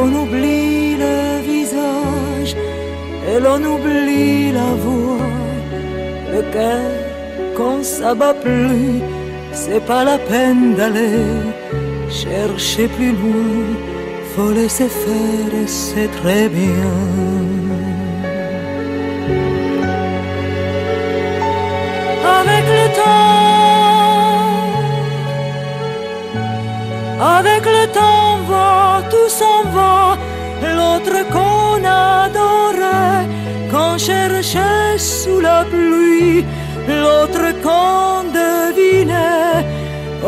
on oublie le visage et l'on oublie la voix. Le cœur, quand ça bat plus, c'est pas la peine d'aller chercher plus loin. Faut laisser faire et c'est très bien. Avec le temps, avec le temps tout s'en va. L'autre qu'on adorait, qu'on cherchait sous la pluie, l'autre qu'on devinait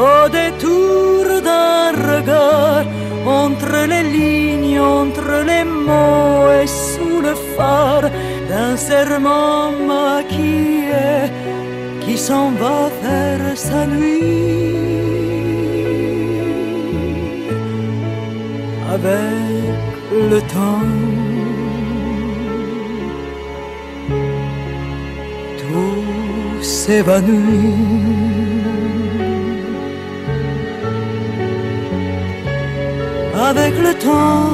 au détour d'un regard, entre les lignes, entre les mots et sous le phare d'un serment maquillé qui s'en va faire sa nuit. Avec le temps, tout s'évanouit. Avec le temps,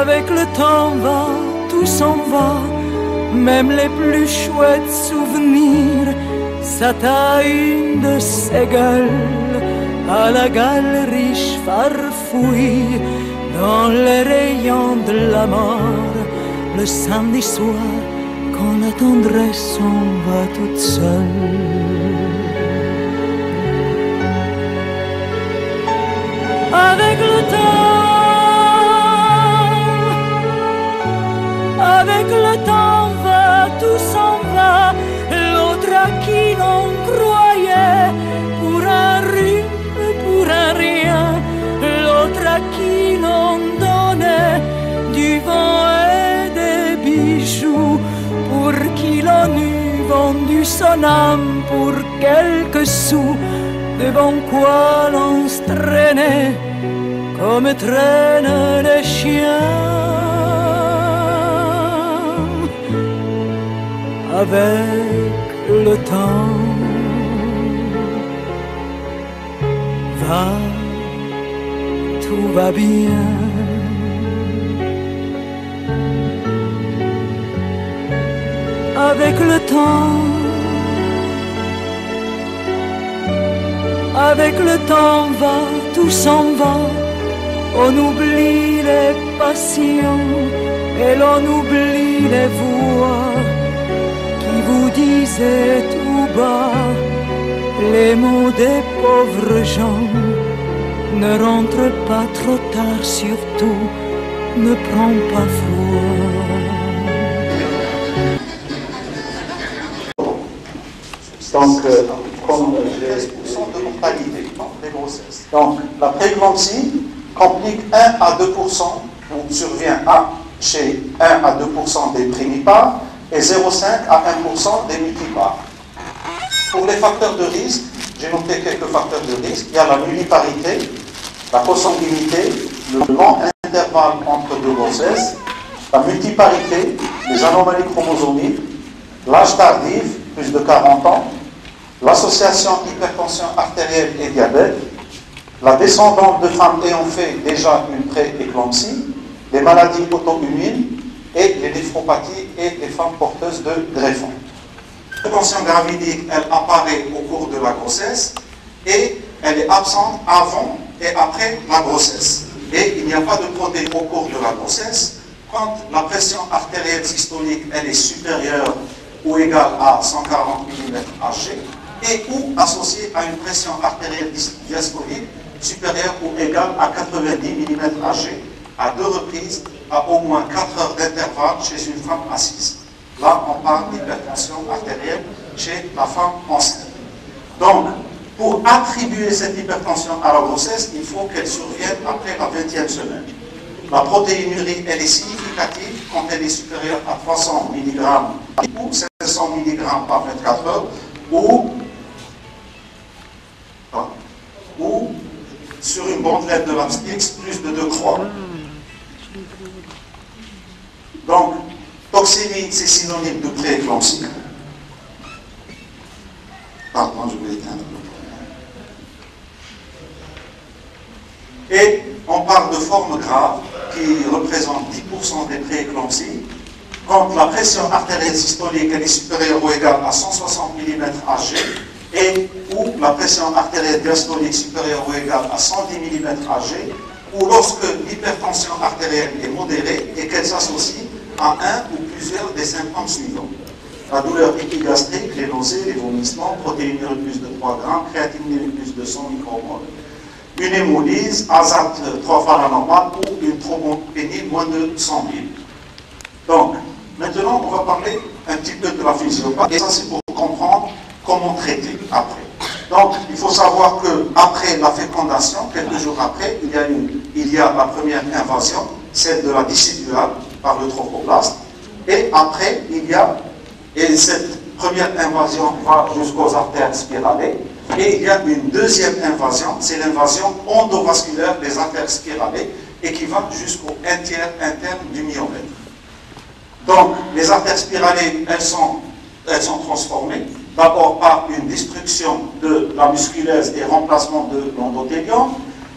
avec le temps va, tout s'en va. Même les plus chouettes souvenirs s'attaillent de ses gueules à la galerie farfouille dans les rayons de la mort le samedi soir quand la tendresse s'en va toute seule. Âme pour quelques sous, devant quoi l'on se traînait comme traînent les chiens. avec le temps. Va, tout va bien. Avec le temps, avec le temps va, tout s'en va. On oublie les passions et l'on oublie les voix vous disait tout bas les mots des pauvres gens. Ne rentre pas trop tard, surtout ne prends pas froid. Donc, euh, comme de mortalité, des grossesses. Donc, la prééclampsie complique 1 à 2 ou survient à, chez 1 à 2% des primipares et 0,5 à 1% des multipares. Pour les facteurs de risque, j'ai noté quelques facteurs de risque. Il y a la nulliparité, la consanguinité, le long intervalle entre deux grossesses, la multiparité, les anomalies chromosomiques, l'âge tardif, plus de 40 ans, l'association hypertension artérielle et diabète, la descendante de femmes ayant fait déjà une pré-éclampsie, les maladies auto-immunes, et les néphropathies et les femmes porteuses de greffons. La tension gravidique, elle apparaît au cours de la grossesse et elle est absente avant et après la grossesse. Et il n'y a pas de protéine au cours de la grossesse. Quand la pression artérielle systolique elle est supérieure ou égale à 140 mm Hg et ou associée à une pression artérielle diastolique supérieure ou égale à 90 mm Hg à deux reprises à au moins 4 heures d'intervalle chez une femme assise. Là, on parle d'hypertension artérielle chez la femme enceinte. Donc, pour attribuer cette hypertension à la grossesse, il faut qu'elle survienne après la 20e semaine. La protéinurie, elle est significative quand elle est supérieure à 300 mg ou 500 mg par 24 heures ou une bandelette de l'abstix plus de 2 croix. Donc, toxémie, c'est synonyme de prééclampsie. Pardon, je vais éteindre Et on parle de forme grave qui représente 10% des prééclampsies. Quand la pression artérielle systolique est supérieure ou égale à 160 mm Hg et ou la pression artérielle diastolique supérieure ou égale à 110 mm ou lorsque l'hypertension artérielle est modérée et qu'elle s'associe à un ou plusieurs des symptômes suivants. La douleur épigastrique, les nausées, les vomissements, plus de 3 grammes, créatinine plus de 100 micromoles, une hémolyse, azat trois fois la normale ou une thrombopénie moins de 100 000. Donc, maintenant, on va parler un petit peu de la physiopathie. Et ça, c'est pour comprendre comment traiter après. Donc, il faut savoir qu'après la fécondation, quelques jours après, il y, a la première invasion, celle de la dissidulale par le trophoblast. Et après, il y a, et cette première invasion va jusqu'aux artères spiralées. Et il y a une deuxième invasion, c'est l'invasion endovasculaire des artères spiralées et qui va jusqu'au tiers interne du myomètre. Donc, les artères spiralées, elles sont, elles sont transformées d'abord par une destruction de la musculeuse et remplacement de l'endothélium,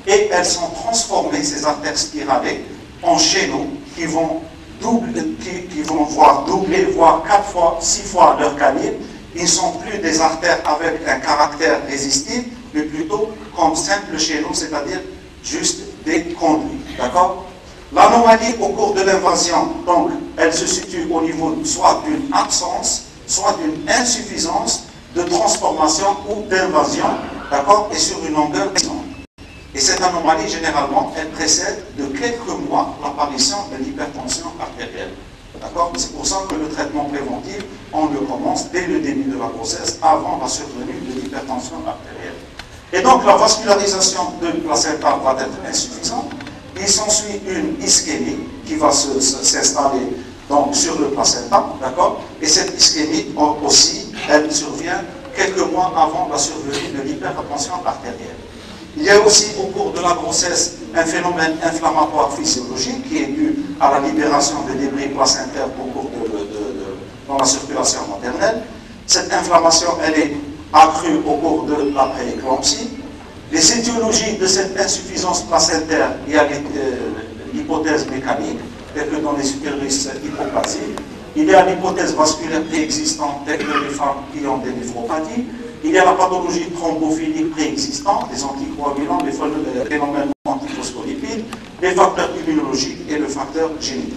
et elles sont transformées, ces artères spiralées, en chaînons qui vont, qui, vont voir doubler, voire quatre fois, six fois leur calibre. Ils ne sont plus des artères avec un caractère résistif, mais plutôt comme simples chaînons, c'est-à-dire juste des conduits. D'accord? L'anomalie au cours de l'invasion, donc, elle se situe au niveau soit d'une absence, soit d'une insuffisance de transformation ou d'invasion, d'accord, et sur une longueur Et cette anomalie, généralement, elle précède de quelques mois l'apparition de l'hypertension artérielle. D'accord C'est pour ça que le traitement préventif, on le commence dès le début de la grossesse, avant la survenue de l'hypertension artérielle. Et donc, la vascularisation de placenta va être insuffisante. Il s'ensuit une ischémie qui va s'installer sur le placenta, d'accord Et cette ischémie aussi, elle survient quelques mois avant la survenue de l'hypertension artérielle. Il y a aussi au cours de la grossesse un phénomène inflammatoire physiologique qui est dû à la libération de débris placentaires au cours de, dans la circulation maternelle. Cette inflammation, elle est accrue au cours de la prééclampsie. Les étiologies de cette insuffisance placentaire, il y a euh, l'hypothèse mécanique, telles que dans les utérus hypopathiques. Il y a l'hypothèse vasculaire préexistante, telle que les femmes qui ont des néphropathies. Il y a la pathologie thrombophilique préexistante, des anticoagulants, les phénomènes antiphospholipides, les facteurs immunologiques et le facteur génétique.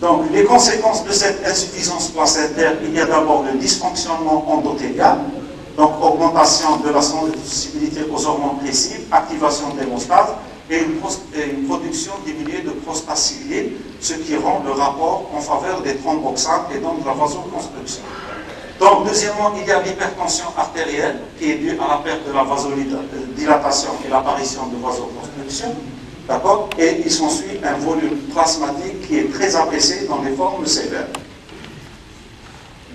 Donc, les conséquences de cette insuffisance placentaire, il y a d'abord le dysfonctionnement endothélial, donc augmentation de la sensibilité aux hormones précises, activation de l'hémostase, et une, production diminuée de prostacylines, ce qui rend le rapport en faveur des thromboxanes et donc de la vasoconstruction. Donc, deuxièmement, il y a l'hypertension artérielle qui est due à la perte de la vasodilatation et l'apparition de vasoconstruction. D'accord Et il s'ensuit un volume plasmatique qui est très abaissé dans les formes sévères.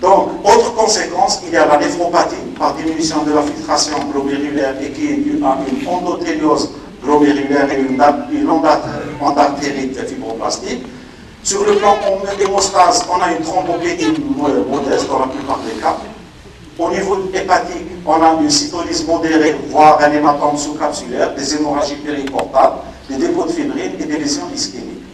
Donc, autre conséquence, il y a la néphropathie par diminution de la filtration globérulaire et qui est due à une endothéliose glomérulaire et une, endartérite fibroblastique. Sur le plan hémostase, on a une thrombopénie modeste dans la plupart des cas. Au niveau hépatique, on a une cytolyse modérée, voire un hématome sous-capsulaire, des hémorragies périportales, des dépôts de fibrine et des lésions ischémiques.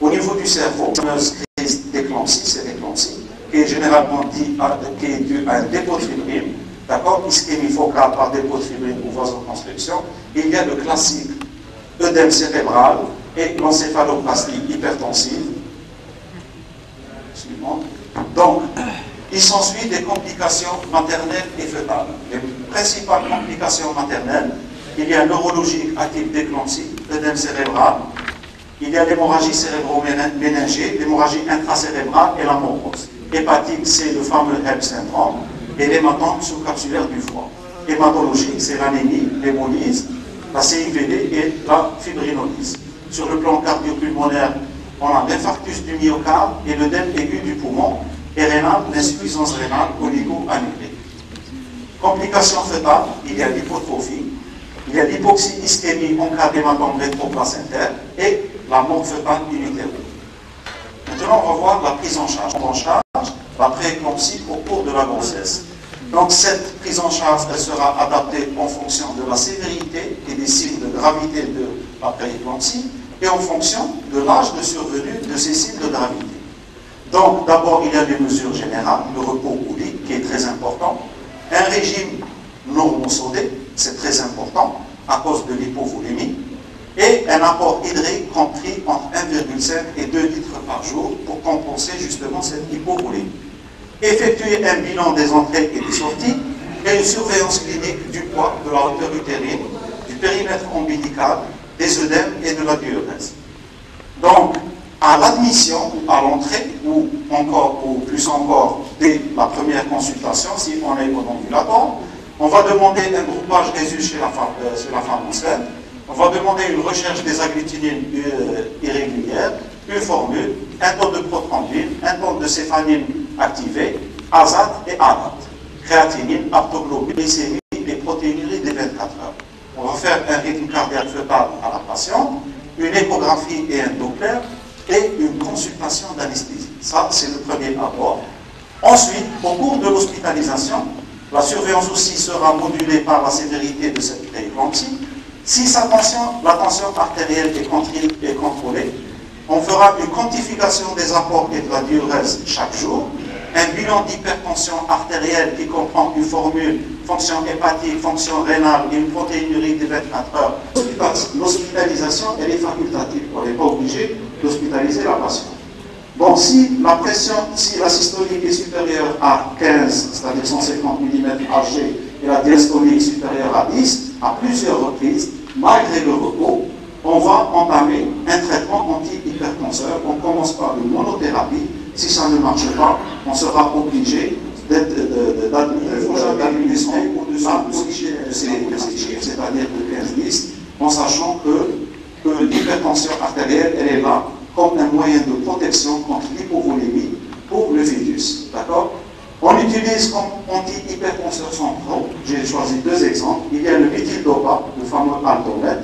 Au niveau du cerveau, une crise d'éclampsie, c'est l'éclampsie, qui est généralement dit qui est due à un dépôt de fibrine, d'accord, ischémie focale par dépôt de fibrine ou vasoconstriction, il y a le classique œdème cérébral et l'encéphaloplastie hypertensive. Donc, il s'ensuit des complications maternelles et fœtales. Les principales complications maternelles, il y a neurologique à type d'éclampsie, œdème cérébral, il y a l'hémorragie cérébro-méningée, l'hémorragie intracérébrale et la morose. Hépatique, c'est le fameux HELP syndrome, et l'hématome sous-capsulaire du foie. Hématologique, c'est l'anémie, l'hémolyse, la CIVD et la fibrinolyse. Sur le plan cardiopulmonaire, on a l'infarctus du myocarde et le l'œdème aigu du poumon, et rénal, l'insuffisance rénale oligo-annulée. Complications fœtales, il y a l'hypotrophie, il y a l'hypoxie ischémie en cas d'hématome rétroplacentaire et la mort fœtale unitaire. Maintenant, on va voir la prise en charge. En charge la prééclampsie au cours de la grossesse. Donc cette prise en charge, elle sera adaptée en fonction de la sévérité et des signes de gravité de la prééclampsie et en fonction de l'âge de survenue de ces signes de gravité. Donc d'abord, il y a des mesures générales, le repos au qui est très important, un régime normosodé, c'est très important à cause de l'hypovolémie, et un apport hydrique compris entre 1,5 et 2 litres par jour pour compenser justement cette hypovolémie effectuer un bilan des entrées et des sorties et une surveillance clinique du poids, de la hauteur utérine, du périmètre ombilical, des œdèmes et de la diurèse. Donc, à l'admission, à l'entrée, ou encore, ou plus encore, dès la première consultation, si on est au ambulatoire, on va demander un groupage la femme, euh, chez la femme enceinte, on va demander une recherche des agglutinines euh, irrégulières, une formule, un taux de prothrombine, un taux de céphaline activé, azat et adat, créatinine, aptoglobine, glycémie et protéinurie des 24 heures. On va faire un rythme cardiaque fœtal à la patiente, une échographie et un Doppler et une consultation d'anesthésie. Ça, c'est le premier apport. Ensuite, au cours de l'hospitalisation, la surveillance aussi sera modulée par la sévérité de cette prééclampsie. Si sa tension, la tension artérielle est contrôlée, on fera une quantification des apports et de la diurèse chaque jour un bilan d'hypertension artérielle qui comprend une formule fonction hépatique, fonction rénale et une protéinurie de 24 heures. L'hospitalisation, elle est facultative. On n'est pas obligé d'hospitaliser la patiente. Bon, si la pression, si la systolique est supérieure à 15, c'est-à-dire 150 mm Hg, et la diastolique supérieure à 10, à plusieurs reprises, malgré le repos, on va entamer un traitement anti-hypertenseur. On commence par une monothérapie si ça ne marche pas, on sera obligé d'administrer au-dessus de ces chiffres, c'est-à-dire de 15-10, en sachant que, que l'hypertension artérielle, elle est là comme un moyen de protection contre l'hypovolémie pour le fœtus. D'accord? On utilise comme anti-hypertenseur centraux, j'ai choisi deux exemples. Il y a le méthyldopa, le fameux altomètre,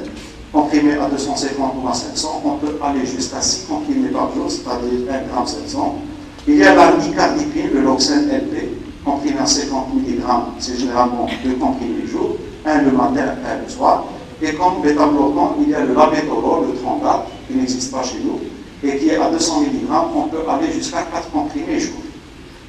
comprimé à 250 ou à 500, on peut aller jusqu'à 6 comprimés par jour, c'est-à-dire 1 g 700. Il y a la nicardipine, le loxène LP, comprimé à 50 mg, c'est généralement 2 comprimés jour, un le matin, un le soir. Et comme bêta-bloquant, il y a le labetalol, le 34, qui n'existe pas chez nous, et qui est à 200 mg, on peut aller jusqu'à 4 comprimés jour.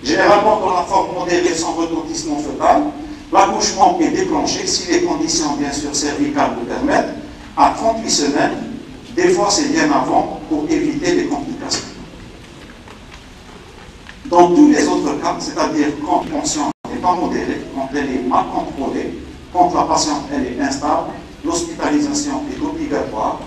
Généralement, pour la forme modérée sans retentissement fœtal, l'accouchement est déclenché si les conditions, bien sûr, cervicales le permettent, à 38 semaines, des fois c'est bien avant, pour éviter les complications. Dans tous les autres cas, c'est-à-dire quand la tension n'est pas modérée, quand elle est mal contrôlée, quand la patiente elle est instable, l'hospitalisation est obligatoire.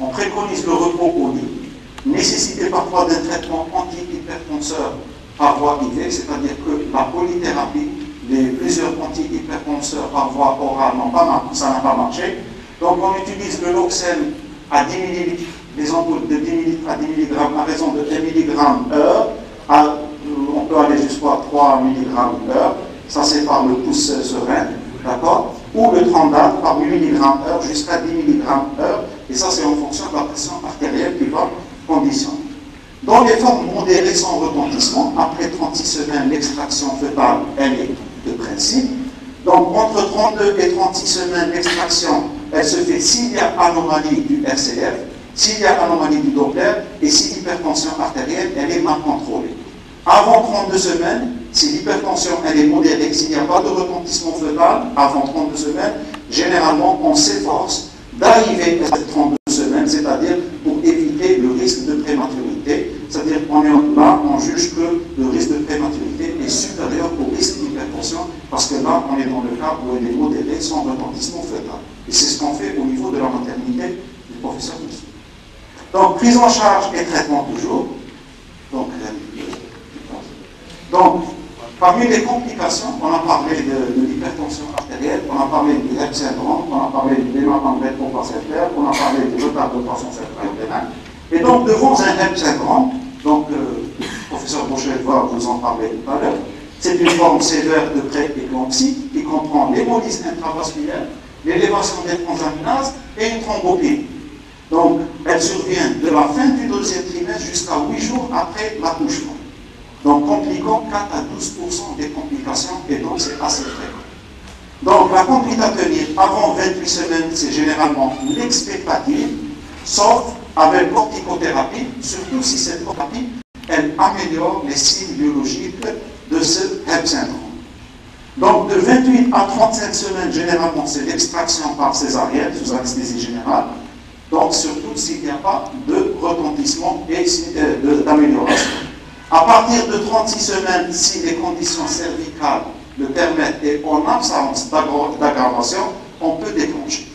On préconise le repos au lit, nécessité parfois d'un traitement anti-hypertenseur par voie IV, c'est-à-dire que la polythérapie, les plusieurs anti-hypertenseurs par voie orale, pas, ça n'a pas marché. Donc on utilise le loxène à 10 ml, les ampoules de 10 ml à 10 mg à raison de 1 mg heure. on peut aller jusqu'à 3 mg heure. Ça c'est par le pouce serein, d'accord? Ou le trandate par 8 mg heure jusqu'à 10 mg heure. Et ça c'est en fonction de la pression artérielle qui va conditionner. Dans les formes modérées sans retentissement, après 36 semaines, l'extraction fœtale, elle est de principe. Donc entre 32 et 36 semaines, l'extraction elle se fait s'il y a anomalie du RCF, s'il y a anomalie du Doppler et si l'hypertension artérielle, elle est mal contrôlée. Avant 32 semaines, si l'hypertension est modérée, s'il n'y a pas de retentissement fœtal avant 32 semaines, généralement on s'efforce d'arriver à cette 32 semaines, c'est-à-dire pour éviter le risque de prématurité. Qu'on est là, on juge que le risque de prématurité est supérieur au risque d'hypertension, parce que là, on est dans le cas où elle est modérée sans retentissement fœtal. Et c'est ce qu'on fait au niveau de la maternité du professeur Donc, prise en charge et traitement toujours. Donc, donc parmi les complications, on a parlé de, l'hypertension artérielle, on a parlé du HEP on a parlé du démarrement rétroplacentaire, on a parlé du retard de croissance pénale. Et donc, devant un HEP syndrome, donc, euh, le professeur Boucher va vous en parler tout à l'heure, c'est une forme sévère de pré-éclampsie qui comprend l'hémolyse intravasculaire, l'élévation des transaminases et une thrombopine. Donc, elle survient de la fin du deuxième trimestre jusqu'à 8 jours après l'accouchement. Donc compliquant 4 à 12% des complications et donc c'est assez fréquent. Donc la conduite à tenir avant 28 semaines, c'est généralement l'expectative, sauf avec corticothérapie, surtout si cette thérapie, elle améliore les signes biologiques de ce HEP syndrome. Donc de 28 à 35 semaines, généralement, c'est l'extraction par césarienne sous anesthésie générale. Donc surtout s'il n'y a pas de retentissement et euh, d'amélioration. À partir de 36 semaines, si les conditions cervicales le permettent et en absence d'aggravation, on peut déclencher.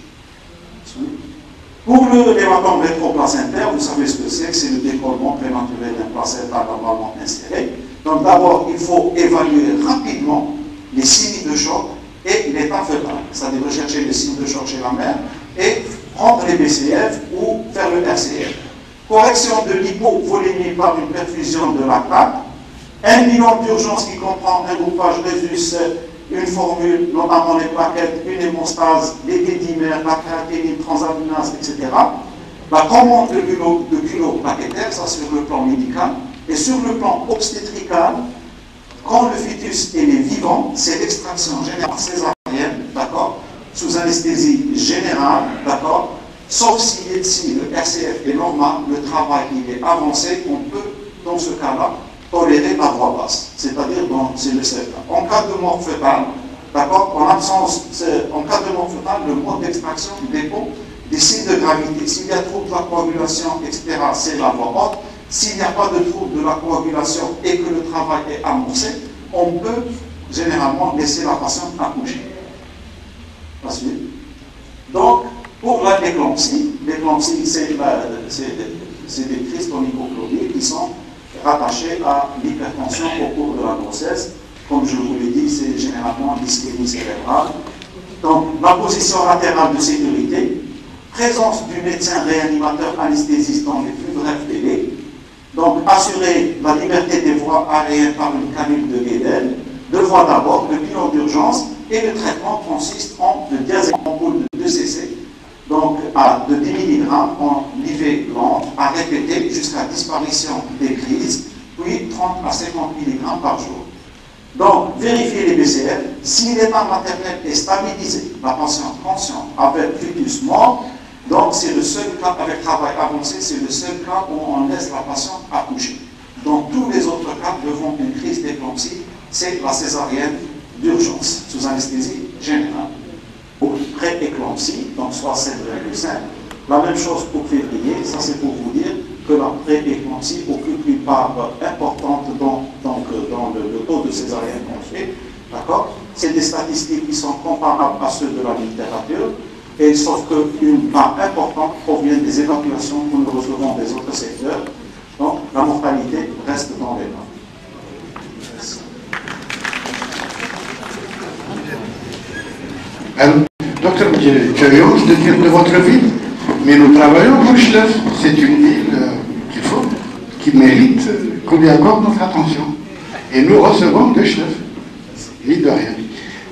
Pour le l'hématome rétroplacentaire, vous savez ce que c'est, c'est le décollement prématuré d'un placenta normalement inséré. Donc d'abord, il faut évaluer rapidement les signes de choc et l'état fœtal, c'est-à-dire rechercher les signes de choc chez la mère et prendre les BCF ou faire le RCF. Correction de l'hypovolémie par une perfusion de la plaque. Un bilan d'urgence qui comprend un groupage résus, une formule, notamment les plaquettes, une hémostase, des dédimères, la créatinine, transaminase, etc. La commande de culot, de culot plaquettaire, ça sur le plan médical. Et sur le plan obstétrical, quand le fœtus est vivant, c'est l'extraction générale césarienne, d'accord, sous anesthésie générale, d'accord, sauf si, le RCF est normal, le travail il est avancé, on peut, dans ce cas-là, tolérer la voie basse, c'est-à-dire c'est le CFA. En cas de mort d'accord, en absence, en cas de mort fœtale, le mode d'extraction dépend des signes de gravité. S'il y a trop de la coagulation, etc., c'est la voie haute. S'il n'y a pas de trouble de la coagulation et que le travail est amorcé, on peut généralement laisser la patiente accoucher. La. Donc, pour la déclampsie, l'éclampsie, c'est des crises tonico qui sont rattachées à l'hypertension au cours de la grossesse. Comme je vous l'ai dit, c'est généralement l'ischémie cérébrale. Donc, la position latérale de sécurité, présence du médecin réanimateur anesthésiste dans les plus brefs délais, donc, assurer la liberté des voies aériennes par une canule de Guédel, deux fois d'abord, le bilan d'urgence, et le traitement consiste en de diazépam de 2 cc, donc à de 10 mg en à répéter jusqu'à disparition des crises, puis 30 à 50 mg par jour. Donc, vérifier les BCL. Si l'état maternel est stabilisé, la patiente consciente avec fœtus mort, donc c'est le seul cas, avec travail avancé, c'est le seul cas où on laisse la patiente accoucher. Dans tous les autres cas devant une crise d'éclampsie, c'est la césarienne d'urgence, sous anesthésie générale. Pour pré-éclampsie, donc soit 7,5, la même chose pour février, ça c'est pour vous dire que la pré-éclampsie occupe une part importante dans, donc, dans le, taux de césarienne construite. D'accord? C'est des statistiques qui sont comparables à ceux de la littérature et sauf qu'une part importante provient des évacuations que nous recevons des autres secteurs. Donc la mortalité reste dans les mains. Alors, docteur curieux de dire de votre ville, mais nous travaillons pour Schleff. C'est une ville euh, qu'il faut, qui mérite qu'on lui accorde notre attention. Et nous recevons de Schleff, ni de rien.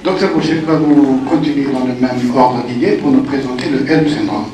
Docteur Boucher va vous continuer dans le même ordre d'idées pour nous présenter le HELP syndrome.